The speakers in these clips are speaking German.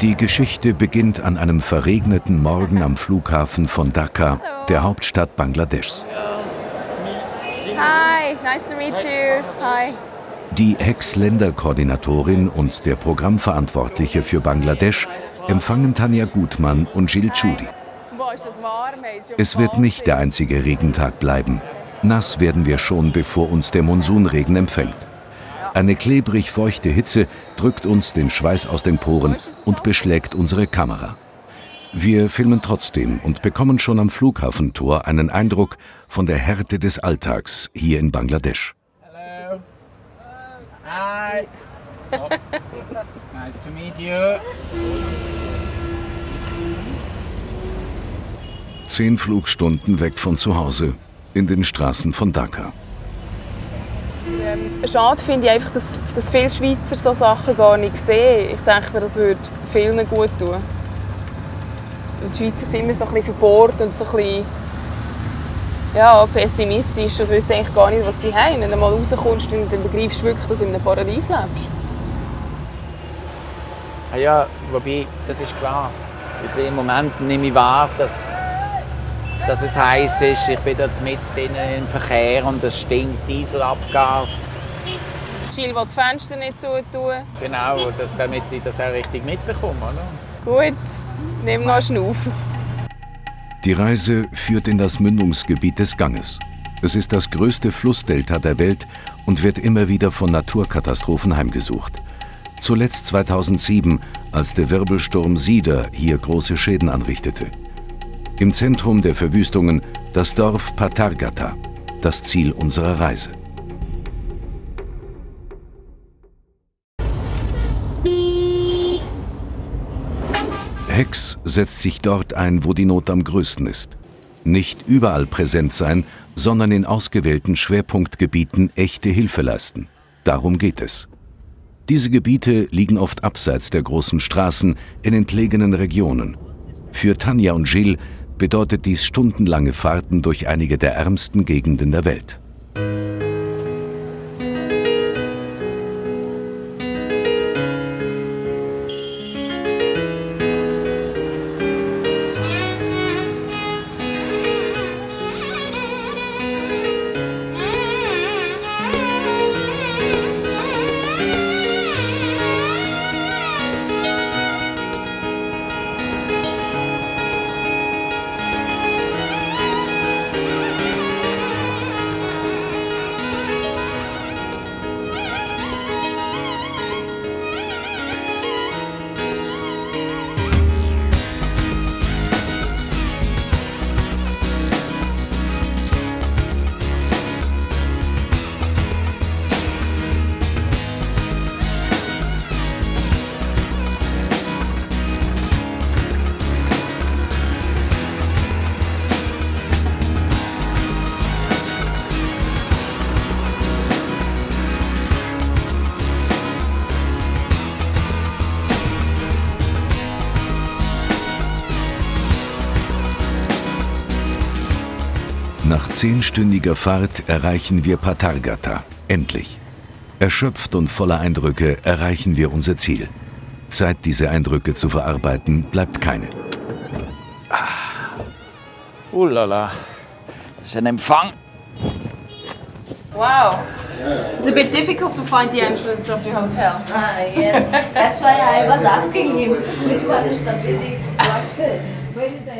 Die Geschichte beginnt an einem verregneten Morgen am Flughafen von Dhaka, der Hauptstadt Bangladeschs. Hi, nice to meet you. Hi. Die Ex-Länderkoordinatorin und der Programmverantwortliche für Bangladesch empfangen Tanja Gutmann und Gilles Chudi. Es wird nicht der einzige Regentag bleiben. Nass werden wir schon, bevor uns der Monsunregen empfängt. Eine klebrig feuchte Hitze drückt uns den Schweiß aus den Poren und beschlägt unsere Kamera. Wir filmen trotzdem und bekommen schon am Flughafentor einen Eindruck von der Härte des Alltags hier in Bangladesch. Hello. Hi. nice to meet you. Zehn Flugstunden weg von zu Hause, in den Straßen von Dhaka. Schade finde ich einfach, dass, dass viele Schweizer so Sachen gar nicht sehen. Ich denke mir, das würde vielen gut tun. Die Schweizer sind immer so ein verbohrt und so ein ja, pessimistisch und wissen eigentlich gar nicht, was sie haben. Wenn du mal rauskommst, dann begreifst du wirklich, dass du in einem Paradies lebst. Ah ja, wobei, das ist klar. Ich Im Moment nehme ich wahr, dass, dass es heiß ist. Ich bin jetzt mit im Verkehr und es stinkt Dieselabgas. Schiel will das Fenster nicht zutun. Genau, dass, damit ich das auch richtig mitbekomme. Oder? Gut, nimm noch einen Schnuff. Die Reise führt in das Mündungsgebiet des Ganges. Es ist das größte Flussdelta der Welt und wird immer wieder von Naturkatastrophen heimgesucht. Zuletzt 2007, als der Wirbelsturm Sider hier große Schäden anrichtete. Im Zentrum der Verwüstungen das Dorf Patargata, das Ziel unserer Reise. Hex setzt sich dort ein, wo die Not am größten ist. Nicht überall präsent sein, sondern in ausgewählten Schwerpunktgebieten echte Hilfe leisten. Darum geht es. Diese Gebiete liegen oft abseits der großen Straßen in entlegenen Regionen. Für Tanja und Gilles bedeutet dies stundenlange Fahrten durch einige der ärmsten Gegenden der Welt. Nach zehnstündiger Fahrt erreichen wir Patargata. Endlich. Erschöpft und voller Eindrücke erreichen wir unser Ziel. Zeit, diese Eindrücke zu verarbeiten, bleibt keine. Ah. Uhlala. Das ist ein Empfang. Wow. It's a bit difficult to find the entrance of the hotel. Ah, yes. That's why I was asking him which one is the building.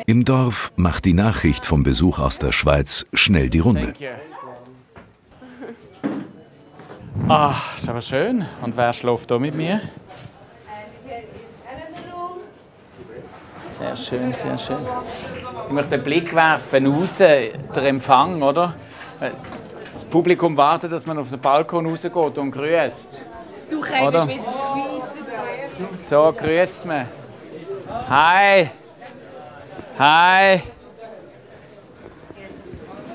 Im Dorf macht die Nachricht vom Besuch aus der Schweiz schnell die Runde. You. Ah, ist aber schön. Und wer schläft da mit mir? Sehr schön, sehr schön. Ich möchte einen Blick werfen, raus, der Empfang, oder? Das Publikum wartet, dass man auf den Balkon rausgeht und grüßt. Du kommst mit. So grüßt man. Hi! Hi!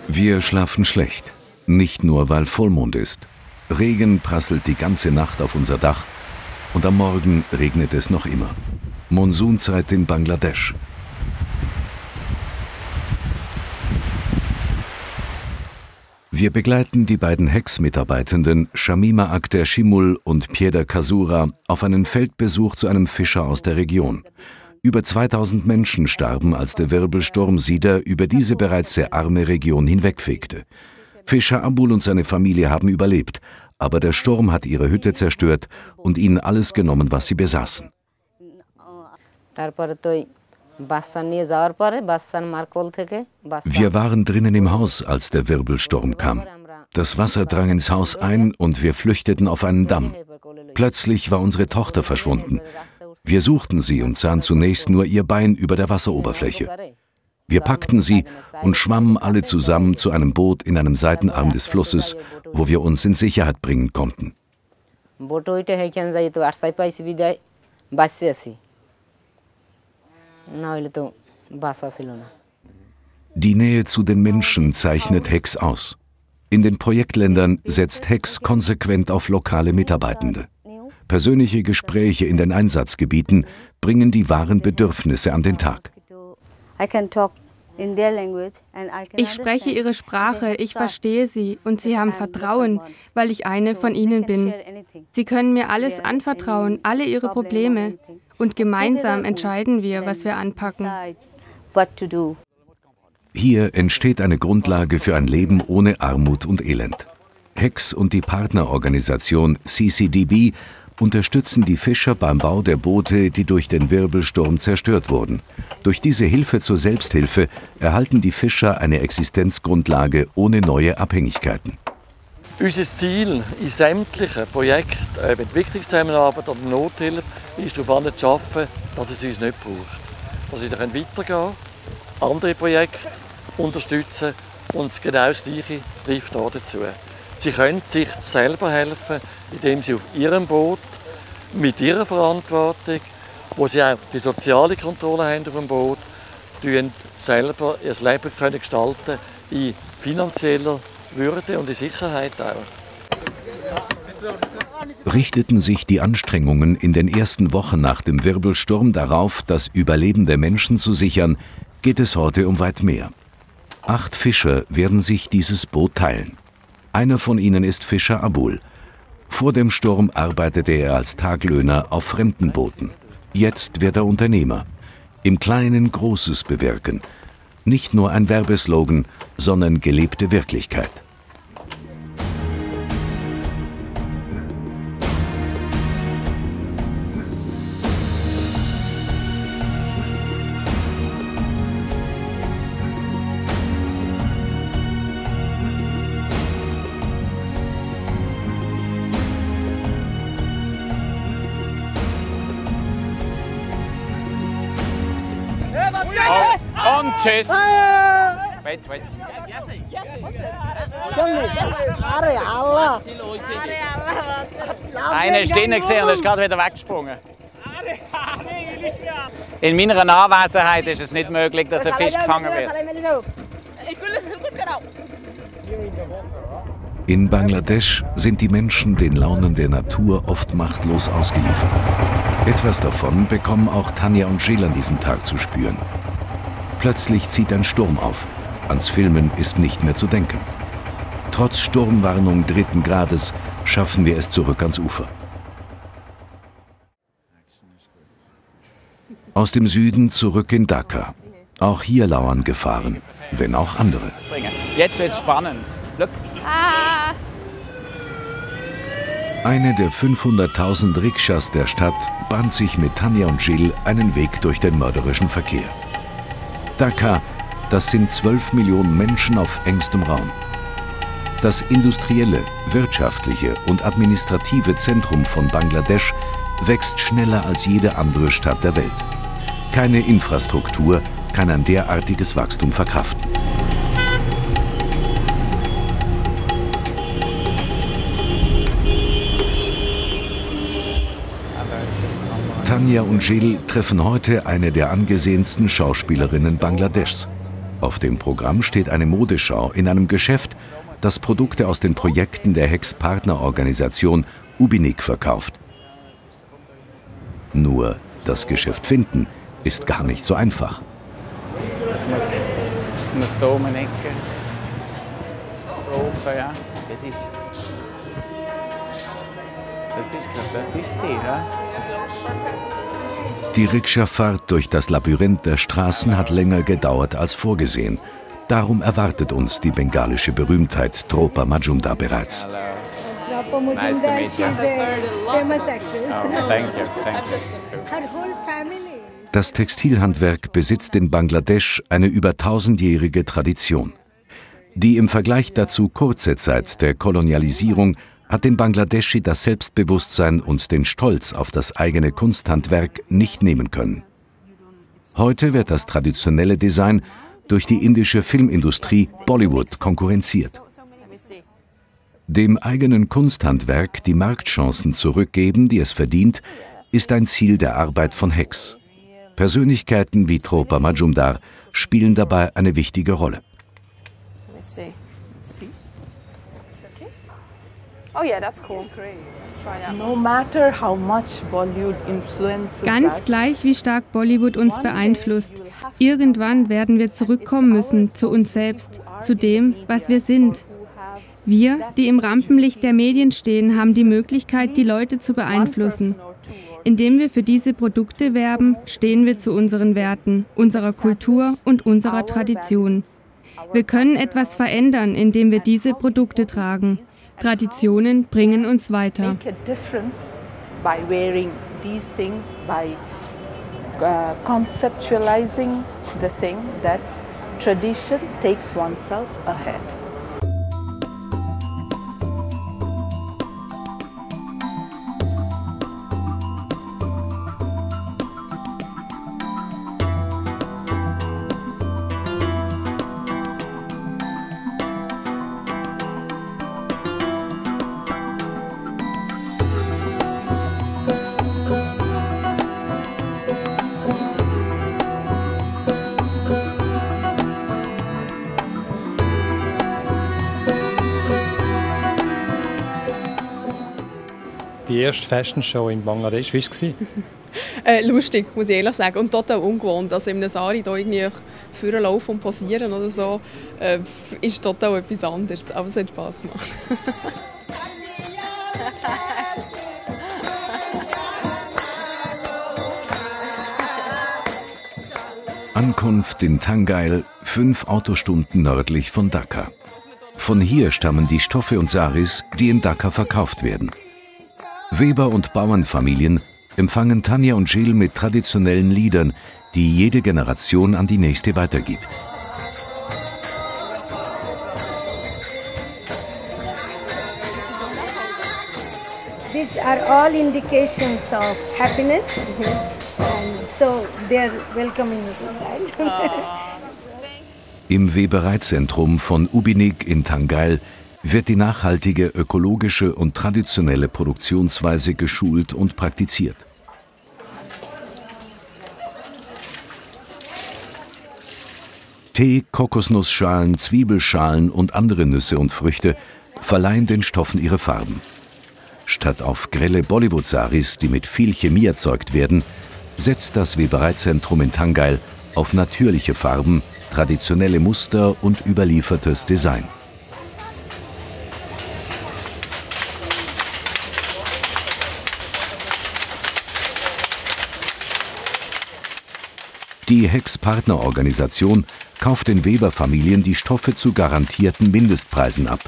Wir schlafen schlecht. Nicht nur, weil Vollmond ist. Regen prasselt die ganze Nacht auf unser Dach und am Morgen regnet es noch immer. Monsunzeit in Bangladesch. Wir begleiten die beiden Hex-Mitarbeitenden Shamima Akhter Shimul und Pieder Kasura auf einen Feldbesuch zu einem Fischer aus der Region. Über 2000 Menschen starben, als der Wirbelsturm Sida über diese bereits sehr arme Region hinwegfegte. Fischer Abul und seine Familie haben überlebt, aber der Sturm hat ihre Hütte zerstört und ihnen alles genommen, was sie besaßen. Wir waren drinnen im Haus, als der Wirbelsturm kam. Das Wasser drang ins Haus ein und wir flüchteten auf einen Damm. Plötzlich war unsere Tochter verschwunden. Wir suchten sie und sahen zunächst nur ihr Bein über der Wasseroberfläche. Wir packten sie und schwammen alle zusammen zu einem Boot in einem Seitenarm des Flusses, wo wir uns in Sicherheit bringen konnten. Die Nähe zu den Menschen zeichnet Hex aus. In den Projektländern setzt Hex konsequent auf lokale Mitarbeitende. Persönliche Gespräche in den Einsatzgebieten bringen die wahren Bedürfnisse an den Tag. Ich spreche ihre Sprache, ich verstehe sie und sie haben Vertrauen, weil ich eine von ihnen bin. Sie können mir alles anvertrauen, alle ihre Probleme. Und gemeinsam entscheiden wir, was wir anpacken. Hier entsteht eine Grundlage für ein Leben ohne Armut und Elend. Hex und die Partnerorganisation CCDB unterstützen die Fischer beim Bau der Boote, die durch den Wirbelsturm zerstört wurden. Durch diese Hilfe zur Selbsthilfe erhalten die Fischer eine Existenzgrundlage ohne neue Abhängigkeiten. Unser Ziel in sämtlichen Projekten, ob Entwicklungszusammenarbeit oder Nothilfe, ist darauf zu arbeiten, dass es uns nicht braucht. Dass wir weitergehen können, andere Projekte unterstützen und genau das Gleiche trifft dazu. Sie können sich selber helfen, indem sie auf ihrem Boot mit ihrer Verantwortung, wo sie auch die soziale Kontrolle haben auf dem Boot, selber ihr Leben können gestalten in finanzieller Würde und in Sicherheit auch. Richteten sich die Anstrengungen in den ersten Wochen nach dem Wirbelsturm darauf, das Überleben der Menschen zu sichern, geht es heute um weit mehr. Acht Fischer werden sich dieses Boot teilen. Einer von ihnen ist Fischer Abul. Vor dem Sturm arbeitete er als Taglöhner auf fremden Booten. Jetzt wird er Unternehmer. Im Kleinen Großes bewirken. Nicht nur ein Werbeslogan, sondern gelebte Wirklichkeit. Tschüss. Wait, wait. Einer ist drinnen gesehen und ist gerade wieder weggesprungen. In meiner Anwesenheit ist es nicht möglich, dass ein Fisch gefangen wird. In Bangladesch sind die Menschen den Launen der Natur oft machtlos ausgeliefert. Etwas davon bekommen auch Tanja und Jill an diesem Tag zu spüren. Plötzlich zieht ein Sturm auf. Ans Filmen ist nicht mehr zu denken. Trotz Sturmwarnung dritten Grades schaffen wir es zurück ans Ufer. Aus dem Süden zurück in Dhaka. Auch hier lauern Gefahren, wenn auch andere. Jetzt wird's spannend. Look. Eine der 500.000 Rikschas der Stadt bahnt sich mit Tanja und Jill einen Weg durch den mörderischen Verkehr. Dhaka, das sind 12 Millionen Menschen auf engstem Raum. Das industrielle, wirtschaftliche und administrative Zentrum von Bangladesch wächst schneller als jede andere Stadt der Welt. Keine Infrastruktur kann ein derartiges Wachstum verkraften. Tanja und Jill treffen heute eine der angesehensten Schauspielerinnen Bangladeschs. Auf dem Programm steht eine Modeschau in einem Geschäft, das Produkte aus den Projekten der Hex-Partnerorganisation Ubinik verkauft. Nur das Geschäft finden ist gar nicht so einfach. Das muss, das muss da um eine Ecke. laufen, ja. Das ist. Das ist, glaube das ist sie, ja. Die Rikscha-Fahrt durch das Labyrinth der Straßen hat länger gedauert als vorgesehen. Darum erwartet uns die bengalische Berühmtheit Tropa Majumdar bereits. Tropa Majumdar, she's a famous actress. Oh, thank you, thank you. Her whole family. Das Textilhandwerk besitzt in Bangladesch eine über tausendjährige Tradition. Die im Vergleich dazu kurze Zeit der Kolonialisierung hat den Bangladeschi das Selbstbewusstsein und den Stolz auf das eigene Kunsthandwerk nicht nehmen können. Heute wird das traditionelle Design durch die indische Filmindustrie Bollywood konkurrenziert. Dem eigenen Kunsthandwerk die Marktchancen zurückgeben, die es verdient, ist ein Ziel der Arbeit von Hex. Persönlichkeiten wie Tropa Majumdar spielen dabei eine wichtige Rolle. Oh yeah, that's cool. Let's try that. No matter how much Bollywood influences Ganz gleich, wie stark Bollywood uns beeinflusst. Irgendwann werden wir zurückkommen müssen zu uns selbst, zu dem, was wir sind. Wir, die im Rampenlicht der Medien stehen, haben die Möglichkeit, die Leute zu beeinflussen. Indem wir für diese Produkte werben, stehen wir zu unseren Werten, unserer Kultur und unserer Tradition. Wir können etwas verändern, indem wir diese Produkte tragen. Traditionen bringen uns weiter. uh, conceptualizing the thing that tradition takes oneself ahead. Die erste Fashion Show in Bangladesch, wie war es? Äh, lustig, muss ich ehrlich sagen. Und total ungewohnt. Also in einem Sari da irgendwie vorlaufen und posieren oder so, äh, ist total etwas anderes. Aber es hat Spass gemacht. Ankunft in Tangail, fünf Autostunden nördlich von Dhaka. Von hier stammen die Stoffe und Saris, die in Dhaka verkauft werden. Weber- und Bauernfamilien empfangen Tanja und Jill mit traditionellen Liedern, die jede Generation an die nächste weitergibt. These are all indications of happiness, and so they're welcoming you. Im Webereizentrum von Ubinik in Tangail wird die nachhaltige, ökologische und traditionelle Produktionsweise geschult und praktiziert. Tee, Kokosnussschalen, Zwiebelschalen und andere Nüsse und Früchte verleihen den Stoffen ihre Farben. Statt auf grelle Bollywood-Saris, die mit viel Chemie erzeugt werden, setzt das Webereizentrum in Tangail auf natürliche Farben, traditionelle Muster und überliefertes Design. Die Hex-Partnerorganisation kauft den Weber-Familien die Stoffe zu garantierten Mindestpreisen ab.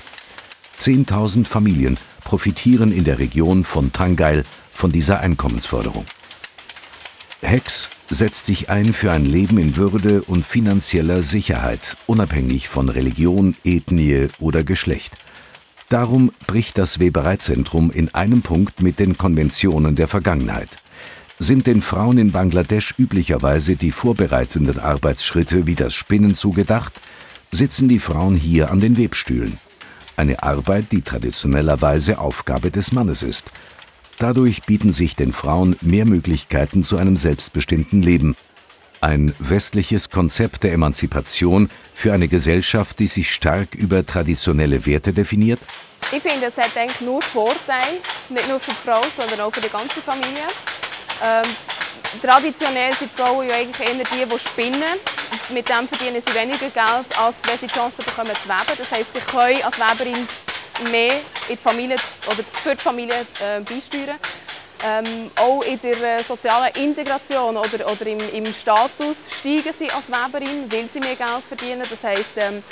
10.000 Familien profitieren in der Region von Tangail von dieser Einkommensförderung. Hex setzt sich ein für ein Leben in Würde und finanzieller Sicherheit, unabhängig von Religion, Ethnie oder Geschlecht. Darum bricht das Webereizentrum in einem Punkt mit den Konventionen der Vergangenheit. Sind den Frauen in Bangladesch üblicherweise die vorbereitenden Arbeitsschritte wie das Spinnen zugedacht, sitzen die Frauen hier an den Webstühlen. Eine Arbeit, die traditionellerweise Aufgabe des Mannes ist. Dadurch bieten sich den Frauen mehr Möglichkeiten zu einem selbstbestimmten Leben. Ein westliches Konzept der Emanzipation für eine Gesellschaft, die sich stark über traditionelle Werte definiert? Ich finde, es hat nur Vorteile, nicht nur für die Frau, sondern auch für die ganze Familie. Ähm, traditionell sind Frauen ja eigentlich eher die, die spinnen. Mit dem verdienen sie weniger Geld, als wenn sie die Chance bekommen zu weben. Das heisst, sie können als Weberin mehr in die Familie oder für die Familie äh, beisteuern. Ähm, auch in der äh, sozialen Integration oder, oder im, im, Status steigen sie als Weberin, weil sie mehr Geld verdienen. Das heisst, ähm,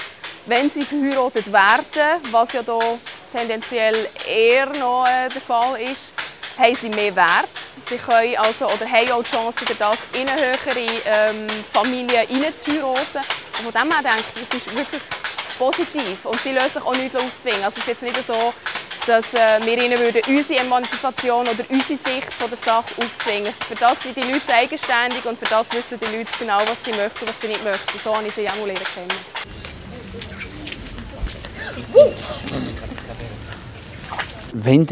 wenn sie verheiratet werden, was ja hier tendenziell eher noch äh, der Fall ist, haben sie mehr Wert. Sie können also, oder haben auch die Chance, das in eine höhere ähm, Familie hineinzuheiraten. Und von dem her denke ich, das ist wirklich positiv. Und sie lösen sich auch nicht aufzwingen. Also es ist jetzt nicht so, dass äh, wir ihnen würden unsere Emanzipation oder unsere Sicht von der Sache aufzwingen. Für das sind die Leute eigenständig und für das wissen die Leute genau, was sie möchten und was sie nicht möchten. So habe ich sie auch mal kennen. Wenn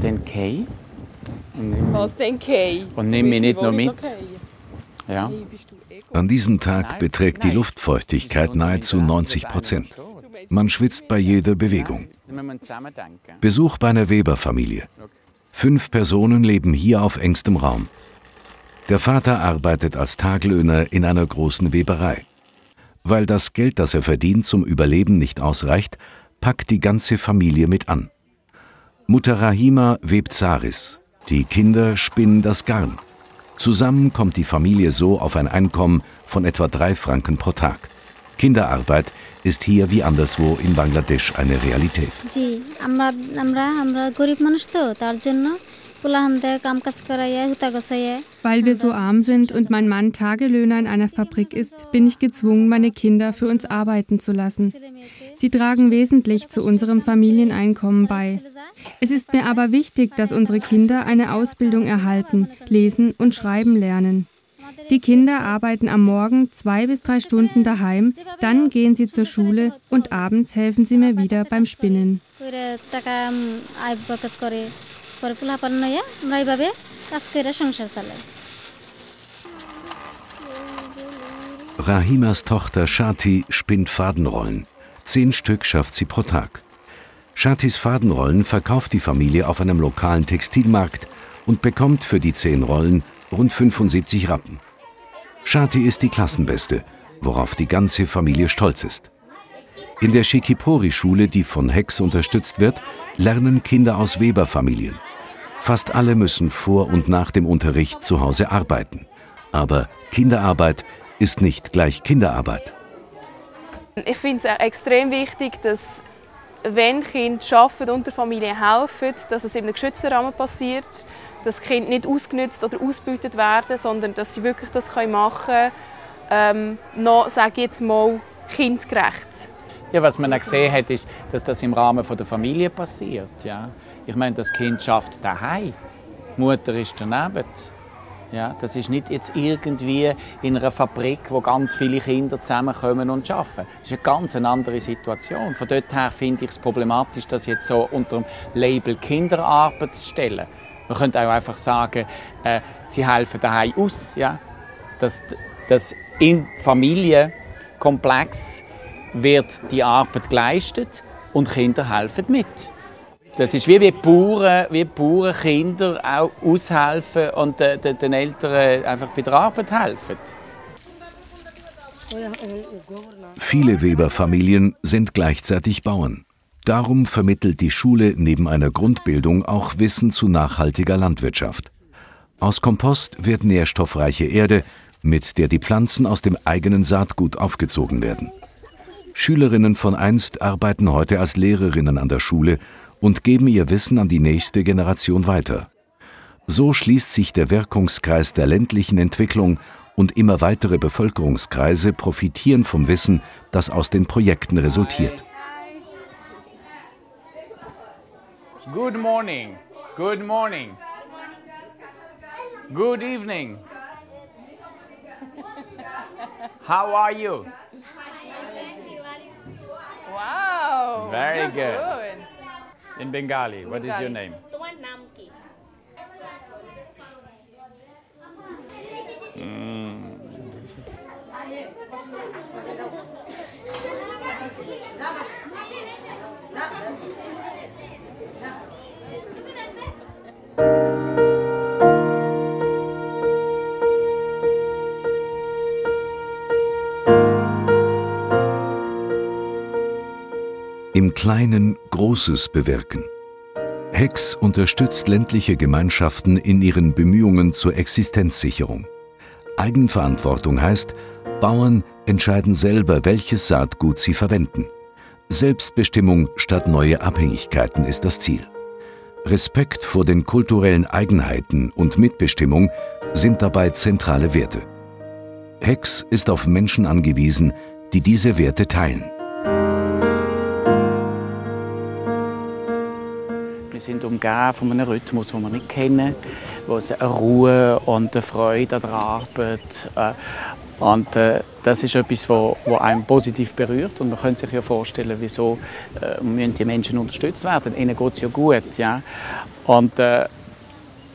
dann geh. Was denn geh? Und nimm mich nicht nur mit. Ja. An diesem Tag beträgt die Luftfeuchtigkeit nahezu 90 Prozent. Man schwitzt bei jeder Bewegung. Besuch bei einer Weberfamilie. Fünf Personen leben hier auf engstem Raum. Der Vater arbeitet als Taglöhner in einer großen Weberei. Weil das Geld, das er verdient, zum Überleben nicht ausreicht, packt die ganze Familie mit an. Mutter Rahima webt Saris. Die Kinder spinnen das Garn. Zusammen kommt die Familie so auf ein Einkommen von etwa drei Franken pro Tag. Kinderarbeit ist hier wie anderswo in Bangladesch eine Realität. Weil wir so arm sind und mein Mann Tagelöhner in einer Fabrik ist, bin ich gezwungen, meine Kinder für uns arbeiten zu lassen. Sie tragen wesentlich zu unserem Familieneinkommen bei. Es ist mir aber wichtig, dass unsere Kinder eine Ausbildung erhalten, lesen und schreiben lernen. Die Kinder arbeiten am Morgen zwei bis drei Stunden daheim, dann gehen sie zur Schule und abends helfen sie mir wieder beim Spinnen. Rahimas Tochter Shati spinnt Fadenrollen. Zehn Stück schafft sie pro Tag. Shatis Fadenrollen verkauft die Familie auf einem lokalen Textilmarkt und bekommt für die zehn Rollen rund 75 Rappen. Shati ist die Klassenbeste, worauf die ganze Familie stolz ist. In der Shikipori-Schule, die von Hex unterstützt wird, lernen Kinder aus Weberfamilien. Fast alle müssen vor und nach dem Unterricht zu Hause arbeiten. Aber Kinderarbeit ist nicht gleich Kinderarbeit. Ich finde es extrem wichtig, dass wenn Kinder arbeiten und der Familie helfen, dass es in einem geschützten Rahmen passiert, dass Kinder nicht ausgenutzt oder ausgebeutet werden, sondern dass sie wirklich das machen können, ähm, noch, sage ich jetzt mal, kindgerecht. Ja, was man auch gesehen hat, ist, dass das im Rahmen der Familie passiert. Ja. Ich meine, das Kind schafft daheim, die Mutter ist daneben. Ja, das ist nicht jetzt irgendwie in einer Fabrik, wo ganz viele Kinder zusammenkommen und arbeiten. Das ist eine ganz andere Situation. Von dort her finde ich es problematisch, das jetzt so unter dem Label Kinderarbeit zu stellen. Man könnte auch einfach sagen, äh, sie helfen daheim aus. Ja? Dass, dass im Familienkomplex wird die Arbeit geleistet und Kinder helfen mit. Das ist wie, wie Bauern, wie Bauernkinder auch aushelfen und den, den, Eltern einfach bei der Arbeit helfen. Viele Weberfamilien sind gleichzeitig Bauern. Darum vermittelt die Schule neben einer Grundbildung auch Wissen zu nachhaltiger Landwirtschaft. Aus Kompost wird nährstoffreiche Erde, mit der die Pflanzen aus dem eigenen Saatgut aufgezogen werden. Schülerinnen von einst arbeiten heute als Lehrerinnen an der Schule und geben ihr Wissen an die nächste Generation weiter. So schließt sich der Wirkungskreis der ländlichen Entwicklung und immer weitere Bevölkerungskreise profitieren vom Wissen, das aus den Projekten resultiert. Good morning. Good morning. Good evening. How are you? Wow. Very good. In Bengali, what is your name? Mm. Kleinen Großes bewirken. Hex unterstützt ländliche Gemeinschaften in ihren Bemühungen zur Existenzsicherung. Eigenverantwortung heißt, Bauern entscheiden selber, welches Saatgut sie verwenden. Selbstbestimmung statt neue Abhängigkeiten ist das Ziel. Respekt vor den kulturellen Eigenheiten und Mitbestimmung sind dabei zentrale Werte. Hex ist auf Menschen angewiesen, die diese Werte teilen. Wir sind umgeben von einem Rhythmus, den wir nicht kennen, wo es eine Ruhe und eine Freude an der Arbeit äh, und äh, das ist etwas, wo, wo einem positiv berührt und man kann sich ja vorstellen, wieso äh, müssen die Menschen unterstützt werden. Ihnen geht es ja gut, ja. Und äh,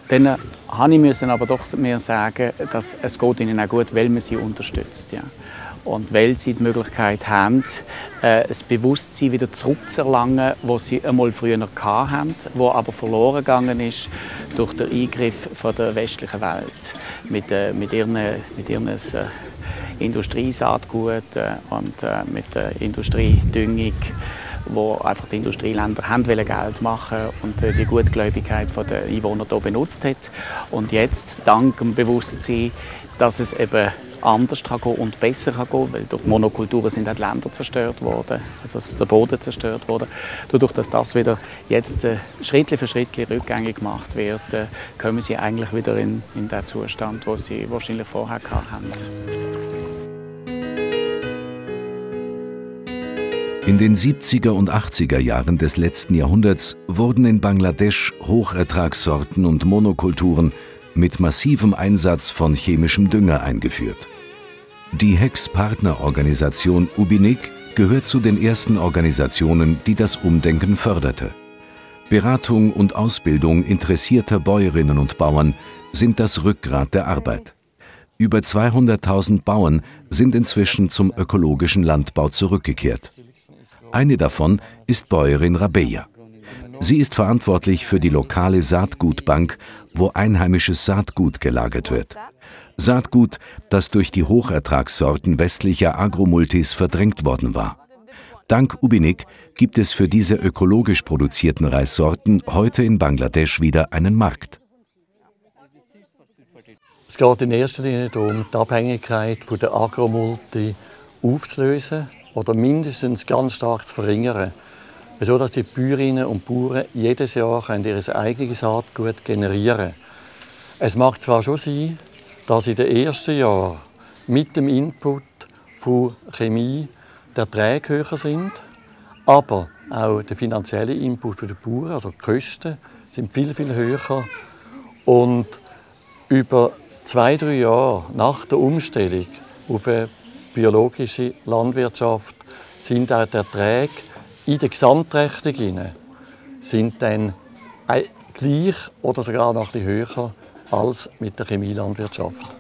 dann habe ich müssen aber doch mir sagen, dass es geht ihnen auch gut, weil man sie unterstützt, ja. Und weil sie die Möglichkeit haben, äh, das Bewusstsein wieder zurückzuerlangen, das sie einmal früher hatten, wo aber verloren gegangen ist durch den Eingriff von der westlichen Welt mit, äh, mit ihren, mit ihren äh, Industriesaatgut äh, und äh, mit der Industriedüngung, wo einfach die Industrieländer haben Geld machen und äh, die Gutgläubigkeit der Einwohner hier benutzt hat. Und jetzt, dank dem Bewusstsein, dass es eben anders kann gehen und besser kann gehen, weil durch die Monokulturen sind auch die Länder zerstört worden, also der Boden zerstört worden. Dadurch, dass das wieder jetzt äh, Schritt für Schritt rückgängig gemacht wird, äh, kommen sie eigentlich wieder in, in den Zustand, wo sie wahrscheinlich vorher hatten. In den 70er und 80er Jahren des letzten Jahrhunderts wurden in Bangladesch Hochertragssorten und Monokulturen mit massivem Einsatz von chemischem Dünger eingeführt. Die Hex-Partnerorganisation Ubinik gehört zu den ersten Organisationen, die das Umdenken förderte. Beratung und Ausbildung interessierter Bäuerinnen und Bauern sind das Rückgrat der Arbeit. Über 200.000 Bauern sind inzwischen zum ökologischen Landbau zurückgekehrt. Eine davon ist Bäuerin Rabeja. Sie ist verantwortlich für die lokale Saatgutbank, wo einheimisches Saatgut gelagert wird. Saatgut, das durch die Hochertragssorten westlicher Agromultis verdrängt worden war. Dank Ubinik gibt es für diese ökologisch produzierten Reissorten heute in Bangladesch wieder einen Markt. Es geht in erster Linie darum, die Abhängigkeit von der Agromulti aufzulösen oder mindestens ganz stark zu verringern, so dass die Bäuerinnen und Bauern jedes Jahr ihr eigenes Saatgut generieren können. Es mag zwar schon sein, dass in den ersten Jahren mit dem Input von Chemie der Erträge höher sind, aber auch der finanzielle Input der Bauern, also die Kosten, sind viel, viel höher. Und über zwei, drei Jahre nach der Umstellung auf eine biologische Landwirtschaft sind auch die Erträge in der Gesamtrechnung sind dann gleich oder sogar noch bisschen höher als mit der Chemielandwirtschaft.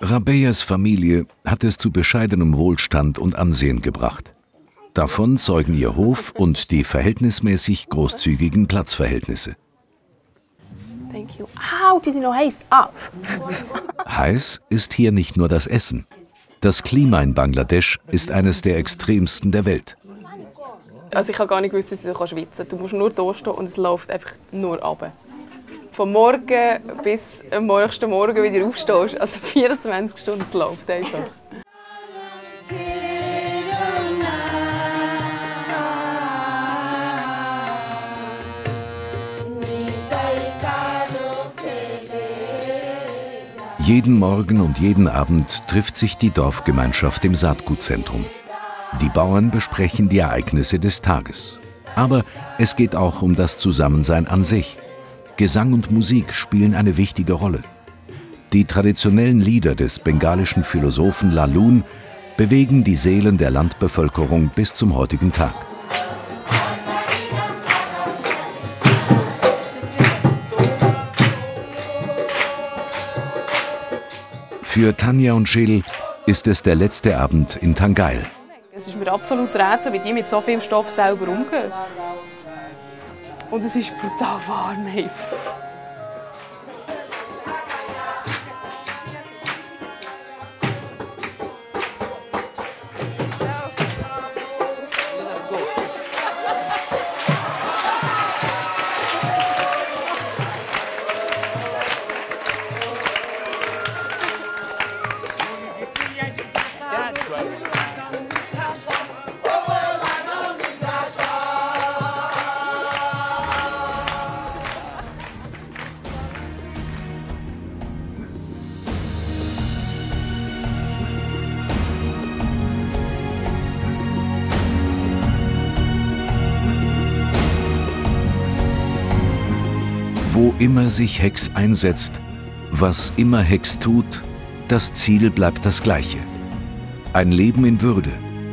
Rabeyas Familie hat es zu bescheidenem Wohlstand und Ansehen gebracht. Davon zeugen ihr Hof und die verhältnismäßig großzügigen Platzverhältnisse. Ah. heiß ist hier nicht nur das Essen. Das Klima in Bangladesch ist eines der extremsten der Welt. Also ich habe gar nicht gewusst, dass du schwitzen kannst. Du musst nur da stehen und es läuft einfach nur runter. Von morgen bis am nächsten Morgen wieder aufstehst. Also 24 Stunden, es läuft einfach. Jeden Morgen und jeden Abend trifft sich die Dorfgemeinschaft im Saatgutzentrum. Die Bauern besprechen die Ereignisse des Tages. Aber es geht auch um das Zusammensein an sich. Gesang und Musik spielen eine wichtige Rolle. Die traditionellen Lieder des bengalischen Philosophen Lalun bewegen die Seelen der Landbevölkerung bis zum heutigen Tag. Für Tanja und Jill ist es der letzte Abend in Tangail. Es ist mir absolut Rätsel, wie die mit so viel Stoff selber umgehen. Und es ist brutal warm. Hey. Wo immer sich Hex einsetzt, was immer Hex tut, das Ziel bleibt das gleiche. Ein Leben in Würde,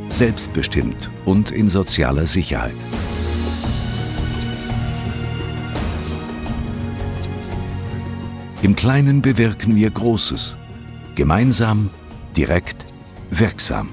selbstbestimmt und in sozialer Sicherheit. Im Kleinen bewirken wir Großes. Gemeinsam, direkt, wirksam.